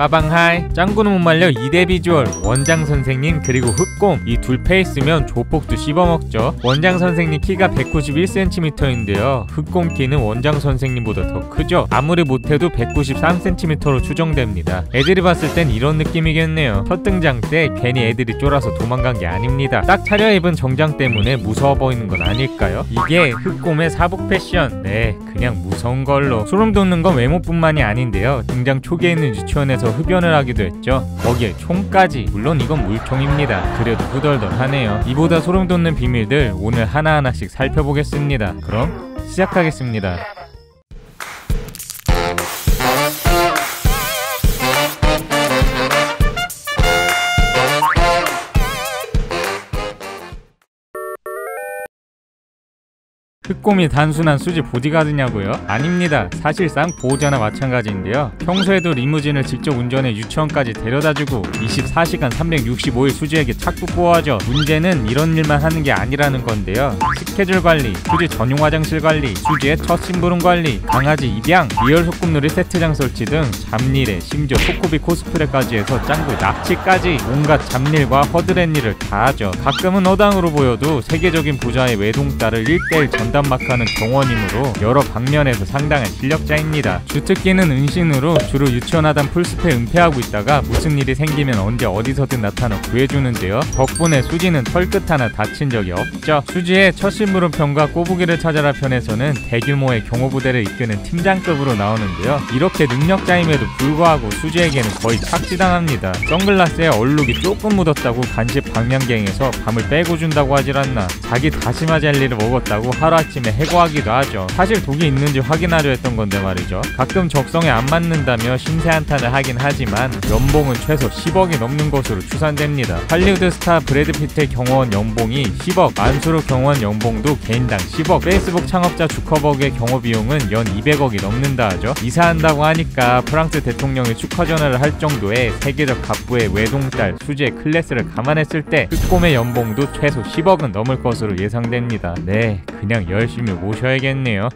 빠방하이 짱구는 못 말려 2대 비주얼 원장 선생님 그리고 흑곰. 이 둘 face면 조폭도 씹어먹죠. 원장 선생님 키가 191cm인데요. 흑곰 키는 원장 선생님보다 더 크죠. 아무리 못해도 193cm로 추정됩니다. 애들이 봤을 땐 이런 느낌이겠네요. 첫 등장 때 괜히 애들이 쫄아서 도망간 게 아닙니다. 딱 차려입은 정장 때문에 무서워 보이는 건 아닐까요? 이게 흑곰의 사복 패션. 네 그냥 무서운 걸로. 소름 돋는 건 외모뿐만이 아닌데요. 등장 초기에 있는 유치원에서 흡연을 하기도 했죠. 거기에 총까지. 물론 이건 물총입니다. 그래도 후덜덜하네요. 이보다 소름 돋는 비밀들 오늘 하나하나씩 살펴보겠습니다. 그럼 시작하겠습니다 흑곰이 단순한 수지 보디가드냐고요? 아닙니다. 사실상 보호자나 마찬가지인데요. 평소에도 리무진을 직접 운전해 유치원까지 데려다주고 24시간 365일 수지에게 착붙 보호하죠. 문제는 이런 일만 하는 게 아니라는 건데요. 스케줄 관리, 수지 전용 화장실 관리, 수지의 첫 심부름 관리, 강아지 입양, 리얼 소꿉놀이 세트장 설치 등 잡일에 심지어 소코비 코스프레까지 해서 짱구 납치까지 온갖 잡일과 허드렛 일을 다 하죠. 가끔은 허당으로 보여도 세계적인 부자의 외동딸을 1대1 전담 마크하는 경호원이므로 여러 방면에서 상당한 실력자입니다. 주특기는 은신으로 주로 유치원 하단 풀숲에 은폐하고 있다가 무슨 일이 생기면 언제 어디서든 나타나 구해주는데요. 덕분에 수지는 털끝 하나 다친 적이 없죠. 수지의 첫 심부름 편과 꼬부기를 찾아라 편에서는 대규모의 경호부대를 이끄는 팀장급으로 나오는데요. 이렇게 능력자임에도 불구하고 수지에게는 거의 착지당합니다. 선글라스에 얼룩이 조금 묻었다고 간식 밤양갱에서 밤을 빼고 준다고 하질 않나. 자기 다시마 젤리를 먹었다고 하루 아침에 해고하기도 하죠. 사실 독이 있는지 확인하려 했던 건데 말이죠. 가끔 적성에 안 맞는다며 신세 한탄을 하긴 하지만 연봉은 최소 10억이 넘는 것으로 추산됩니다. 할리우드 스타 브래드 피트의 경호원 연봉이 10억, 안수로 경호원 연봉도 개인당 10억, 페이스북 창업자 주커버그의 경호 비용은 연 200억이 넘는다 하죠. 이사한다고 하니까 프랑스 대통령이 축하 전화를 할 정도의 세계적 갑부의 외동딸 수지의 클래스를 감안했을 때 흑곰의 연봉도 최소 10억은 넘을 것으로 예상됩니다. 네, 그냥 열심히 모셔야겠네요.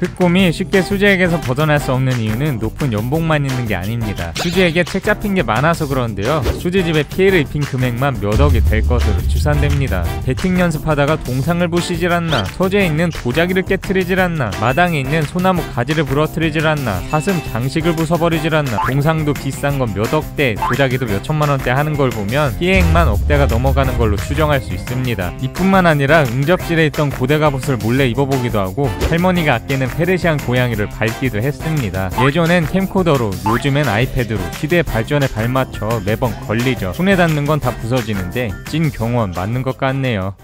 흑곰이 쉽게 수지에게서 벗어날 수 없는 이유는 높은 연봉만 있는 게 아닙니다. 수지에게 책 잡힌 게 많아서 그런데요. 수지 집에 피해를 입힌 금액만 몇 억이 될 것으로 추산됩니다. 배팅 연습하다가 동상을 부시질 않나, 서재에 있는 도자기를 깨트리질 않나, 마당에 있는 소나무 가지를 부러뜨리질 않나, 사슴 장식을 부숴버리질 않나, 동상도 비싼 건 몇 억대, 도자기도 몇 천만 원대 하는 걸 보면 피해액만 억대가 넘어가는 걸로 추정할 수 있습니다. 이뿐만 아니라 응접실에 있던 고대 갑옷을 몰래 입어보기도 하고 할머니가 아끼는 페르시안 고양이를 밟기도 했습니다. 예전엔 캠코더로, 요즘엔 아이패드로 시대의 발전에 발맞춰 매번 걸리죠. 손에 닿는 건 다 부서지는데 찐 경호원 맞는 것 같네요.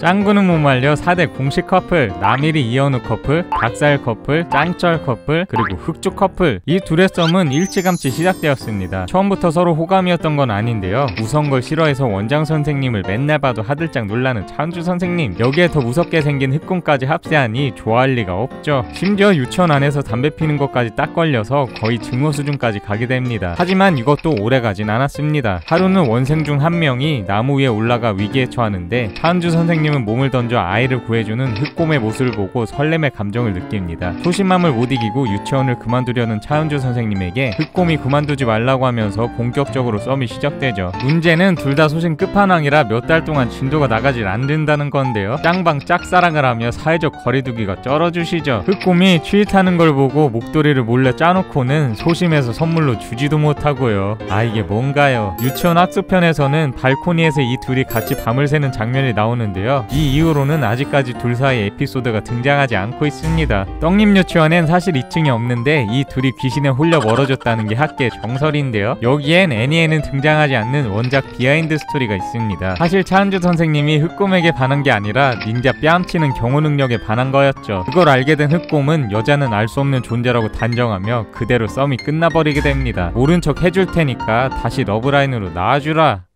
짱구는 못 말려 4대 공식 커플 남일이 이현우 커플 닭살 커플 짱쩔 커플 그리고 흑주 커플. 이 둘의 썸은 일찌감치 시작되었습니다. 처음부터 서로 호감이었던 건 아닌데요. 무서운 걸 싫어해서 원장 선생님을 맨날 봐도 화들짝 놀라는 차은주 선생님. 여기에 더 무섭게 생긴 흑곰까지 합세하니 좋아할 리가 없죠. 심지어 유치원 안에서 담배 피는 것까지 딱 걸려서 거의 증오 수준까지 가게 됩니다. 하지만 이것도 오래 가진 않았습니다. 하루는 원생 중 한 명이 나무 위에 올라가 위기에 처하는데 차은주 선생님 선생님은 몸을 던져 아이를 구해주는 흑곰의 모습을 보고 설렘의 감정을 느낍니다. 소심함을 못 이기고 유치원을 그만두려는 차은주 선생님에게 흑곰이 그만두지 말라고 하면서 본격적으로 썸이 시작되죠. 문제는 둘 다 소심 끝판왕이라 몇 달 동안 진도가 나가질 않는다는 건데요. 짱방 짝사랑을 하며 사회적 거리두기가 쩔어주시죠. 흑곰이 취입하는 걸 보고 목도리를 몰래 짜놓고는 소심해서 선물로 주지도 못하고요. 아 이게 뭔가요? 유치원 학습편에서는 발코니에서 이 둘이 같이 밤을 새는 장면이 나오는데요. 이 이후로는 아직까지 둘 사이 에피소드가 등장하지 않고 있습니다. 떡잎 유치원엔 사실 2층이 없는데 이 둘이 귀신에 홀려 멀어졌다는 게 학계 정설인데요. 여기엔 애니에는 등장하지 않는 원작 비하인드 스토리가 있습니다. 사실 차은주 선생님이 흑곰에게 반한 게 아니라 닌자 뺨치는 경호 능력에 반한 거였죠. 그걸 알게 된 흑곰은 여자는 알 수 없는 존재라고 단정하며 그대로 썸이 끝나버리게 됩니다. 모른 척 해줄 테니까 다시 러브라인으로 나와주라.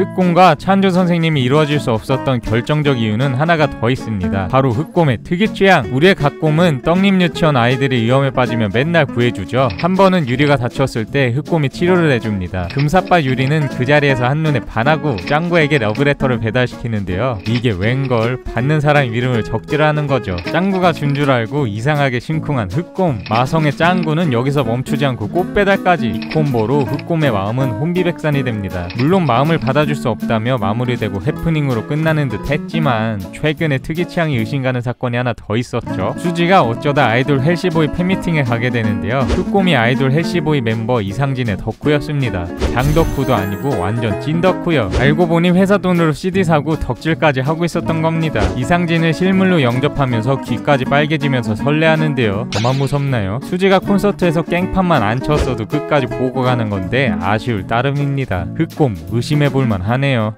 흑곰과 차은주 선생님이 이루어질 수 없었던 결정적 이유는 하나가 더 있습니다. 바로 흑곰의 특이 취향. 우리의 갓곰은 떡잎 유치원 아이들이 위험에 빠지면 맨날 구해주죠. 한 번은 유리가 다쳤을 때 흑곰이 치료를 해줍니다. 금사빠 유리는 그 자리에서 한눈에 반하고 짱구에게 러브레터를 배달시키는데요. 이게 웬걸 받는 사람 이름을 적지라는 거죠. 짱구가 준 줄 알고 이상하게 심쿵한 흑곰. 마성의 짱구는 여기서 멈추지 않고 꽃 배달까지 이 콤보로 흑곰의 마음은 혼비백산이 됩니다. 물론 마음을 받아 줄 수 없다며 마무리되고 해프닝으로 끝나는 듯 했지만 최근에 특이 취향이 의심가는 사건이 하나 더 있었죠. 수지가 어쩌다 아이돌 헬시보이 팬미팅에 가게 되는데요. 흑곰이 아이돌 헬시보이 멤버 이상진의 덕후였습니다. 장덕후도 아니고 완전 찐덕후요. 알고 보니 회사 돈으로 CD 사고 덕질까지 하고 있었던 겁니다. 이상진을 실물로 영접하면서 귀까지 빨개지면서 설레하는데요. 그만 무섭나요? 수지가 콘서트에서 깽판만 안 쳤어도 끝까지 보고 가는 건데 아쉬울 따름입니다. 흑곰 의심해볼만 하네요.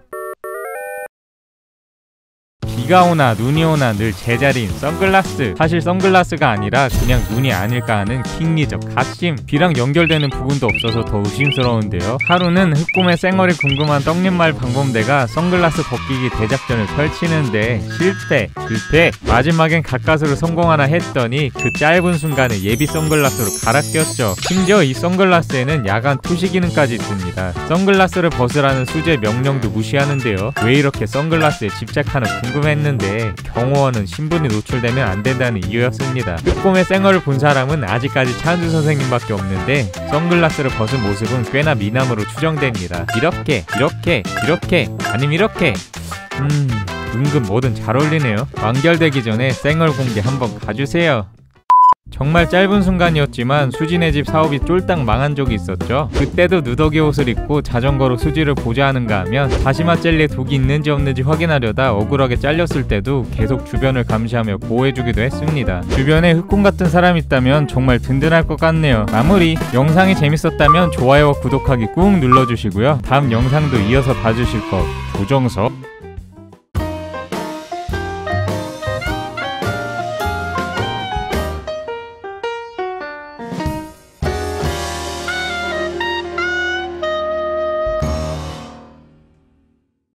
비가 오나 눈이 오나 늘 제자리인 선글라스. 사실 선글라스가 아니라 그냥 눈이 아닐까 하는 킹리적 가심. 비랑 연결되는 부분도 없어서 더 의심스러운데요. 하루는 흑곰의 쌩얼이 궁금한 떡잎말 방범대가 선글라스 벗기기 대작전을 펼치는데 실패 실패. 마지막엔 가까스로 성공하나 했더니 그 짧은 순간에 예비 선글라스로 갈아 꼈죠. 심지어 이 선글라스에는 야간 투시 기능까지 있습니다. 선글라스를 벗으라는 수제 명령도 무시하는데요. 왜 이렇게 선글라스에 집착하나 궁금 했는데 경호원은 신분이 노출되면 안 된다는 이유였습니다. 흑곰의 쌩얼을 본 사람은 아직까지 차은주 선생님밖에 없는데 선글라스를 벗은 모습은 꽤나 미남으로 추정됩니다. 이렇게 이렇게 이렇게 아님 이렇게 음 은근 뭐든 잘 어울리네요. 완결되기 전에 쌩얼 공개 한번 가주세요. 정말 짧은 순간이었지만 수진의 집 사업이 쫄딱 망한 적이 있었죠. 그때도 누더기 옷을 입고 자전거로 수지를 보좌하는가 하면 다시마 젤리에 독이 있는지 없는지 확인하려다 억울하게 잘렸을 때도 계속 주변을 감시하며 보호해주기도 했습니다. 주변에 흑곰 같은 사람 있다면 정말 든든할 것 같네요. 마무리 영상이 재밌었다면 좋아요와 구독하기 꾹 눌러주시고요. 다음 영상도 이어서 봐주실 거 조정석